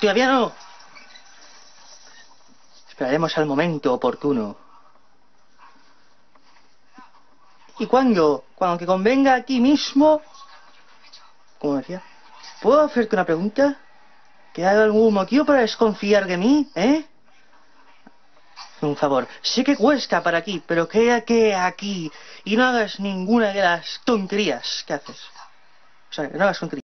Todavía no. Esperaremos al momento oportuno. Y cuando, cuando que convenga aquí mismo, como decía, ¿puedo hacerte una pregunta? ¿Que hay algún motivo para desconfiar de mí, eh? Un favor, sé que cuesta para aquí, pero quédate aquí y no hagas ninguna de las tonterías que haces. O sea, no hagas tonterías.